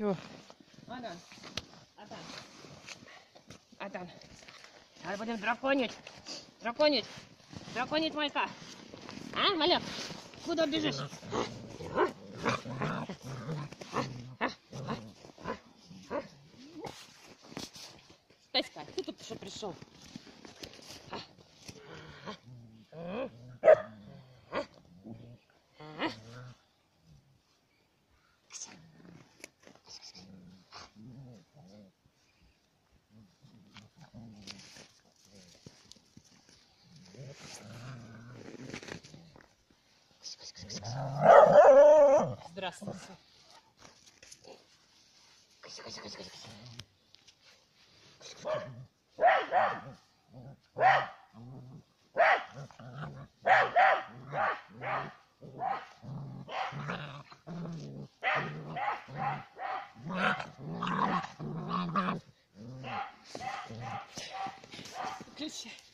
Все. Ада, Ада. Ада. Зараз будемо драконить. Драконить. Драконить майка. А, малек? Куда бежишь? Таська, ты тут что пришел? ます。Good shit.